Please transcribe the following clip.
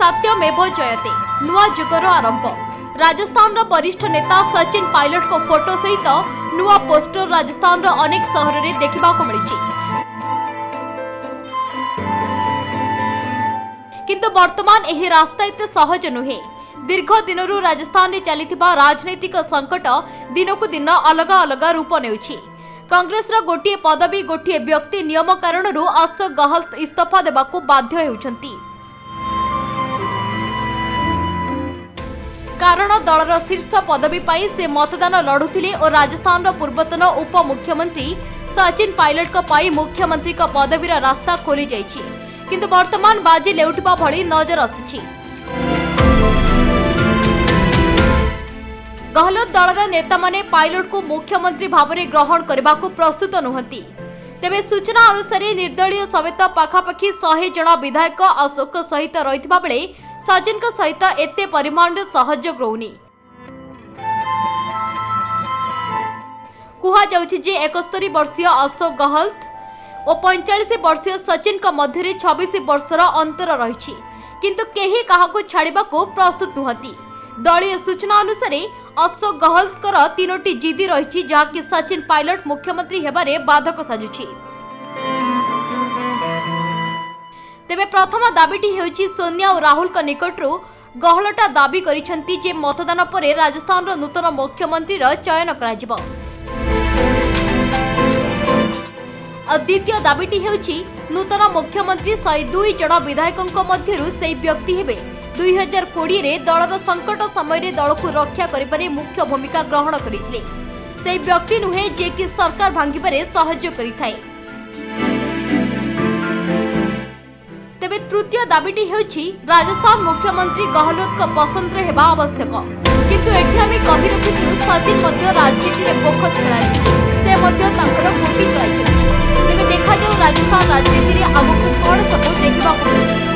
ସତ୍ୟମେଭ ଜୟତେ ନୂଆ ଯୁଗର ଆରମ୍ଭ ରାଜସ୍ଥାନର ବରିଷ୍ଠ ନେତା ସଚିନ ପାଇଲଟଙ୍କ ଫଟୋ ସହିତ ନୂଆ ପୋଷ୍ଟର ରାଜସ୍ଥାନର ଅନେକ ସହରରେ ଦେଖିବାକୁ ମିଳିଛି କିନ୍ତୁ ବର୍ତ୍ତମାନ ଏହି ରାସ୍ତା ଏତେ ସହଜ ନୁହେଁ ଦୀର୍ଘ ଦିନରୁ ରାଜସ୍ଥାନରେ ଚାଲିଥିବା ରାଜନୈତିକ ସଙ୍କଟ ଦିନକୁ ଦିନ ଅଲଗା ଅଲଗା ରୂପ ନେଉଛି କଂଗ୍ରେସର ଗୋଟିଏ ପଦବୀ ଗୋଟିଏ ବ୍ୟକ୍ତି ନିୟମ କାରଣରୁ ଅଶୋକ ଗହଲ ଇସ୍ତଫା ଦେବାକୁ ବାଧ୍ୟ ହେଉଛନ୍ତି କାରଣ ଦଳର ଶୀର୍ଷ ପଦବୀ ପାଇଁ ସେ ମତଦାନ ଲଢ଼ୁଥିଲେ ଓ ରାଜସ୍ଥାନର ପୂର୍ବତନ ଉପମୁଖ୍ୟମନ୍ତ୍ରୀ ସଚିନ ପାଇଲଟଙ୍କ ପାଇଁ ମୁଖ୍ୟମନ୍ତ୍ରୀଙ୍କ ପଦବୀର ରାସ୍ତା ଖୋଲିଯାଇଛି କିନ୍ତୁ ବର୍ତ୍ତମାନ ବାଜି ଲେଉଟିବା ଭଳି ନଜର ଆସୁଛି ଗହଲତ ଦଳର ନେତାମାନେ ପାଇଲଟଙ୍କୁ ମୁଖ୍ୟମନ୍ତ୍ରୀ ଭାବରେ ଗ୍ରହଣ କରିବାକୁ ପ୍ରସ୍ତୁତ ନୁହନ୍ତି ତେବେ ସୂଚନା ଅନୁସାରେ ନିର୍ଦ୍ଦଳୀୟ ସମେତ ପାଖାପାଖି ଶହେ ଜଣ ବିଧାୟକ ଅଶୋକ ସହିତ ରହିଥିବା ବେଳେ ସଜନଙ୍କ ସହିତ ଏତେ ପରିମାଣରେ ସହଯୋଗ ରହୁନି କୁହାଯାଉଛି ଯେ ଏକସ୍ତରୀ ବର୍ଷୀୟ ଅଶୋକ ଗହଲତ ଓ ପଇଁଚାଳିଶ ବର୍ଷୀୟ ସଚିନଙ୍କ ମଧ୍ୟରେ ଛବିଶ ବର୍ଷର ଅନ୍ତର ରହିଛି କିନ୍ତୁ କେହି କାହାକୁ ଛାଡ଼ିବାକୁ ପ୍ରସ୍ତୁତ ନୁହନ୍ତି ଦଳୀୟ ସୂଚନା ଅନୁସାରେ ଅଶୋକ ଗହଲତଙ୍କର ତିନୋଟି ଜିଦି ରହିଛି ଯାହାକି ସଚିନ ପାଇଲଟ ମୁଖ୍ୟମନ୍ତ୍ରୀ ହେବାରେ ବାଧକ ସାଜୁଛି ପ୍ରଥମ ଦାବିଟି ହେଉଛି ସୋନିଆ ଓ ରାହୁଲଙ୍କ ନିକଟରୁ ଗହଳଟା ଦାବି କରିଛନ୍ତି ଯେ ମତଦାନ ପରେ ରାଜସ୍ଥାନର ନୂତନ ମୁଖ୍ୟମନ୍ତ୍ରୀର ଚୟନ କରାଯିବ ଆଉ ଦ୍ୱିତୀୟ ଦାବିଟି ହେଉଛି ନୂତନ ମୁଖ୍ୟମନ୍ତ୍ରୀ ଶହେ ଦୁଇ ଜଣ ବିଧାୟକଙ୍କ ମଧ୍ୟରୁ ସେହି ବ୍ୟକ୍ତି ହେବେ ଦୁଇ ହଜାର କୋଡ଼ିଏରେ ଦଳର ସଙ୍କଟ ସମୟରେ ଦଳକୁ ରକ୍ଷା କରିବାରେ ମୁଖ୍ୟ ଭୂମିକା ଗ୍ରହଣ କରିଥିଲେ ସେହି ବ୍ୟକ୍ତି ନୁହେଁ ଯିଏକି ସରକାର ଭାଙ୍ଗିବାରେ ସାହାଯ୍ୟ କରିଥାଏ ଦ୍ୱିତୀୟ ଦାବିଟି ହେଉଛି ରାଜସ୍ଥାନ ମୁଖ୍ୟମନ୍ତ୍ରୀ ଗହଲୋତଙ୍କ ପସନ୍ଦରେ ହେବା ଆବଶ୍ୟକ କିନ୍ତୁ ଏଠି ଆମେ କହି ରଖିଛୁ ସଚିନ ମଧ୍ୟ ରାଜନୀତିରେ ପୋଖ ଖେଳାଳି ସେ ମଧ୍ୟ ତାଙ୍କର ଗୋଟି ଚଳାଇଛନ୍ତି ତେବେ ଦେଖାଯାଉ ରାଜସ୍ଥାନ ରାଜନୀତିରେ ଆଗକୁ କ'ଣ ସବୁ ଦେଖିବାକୁ ମିଳୁଛି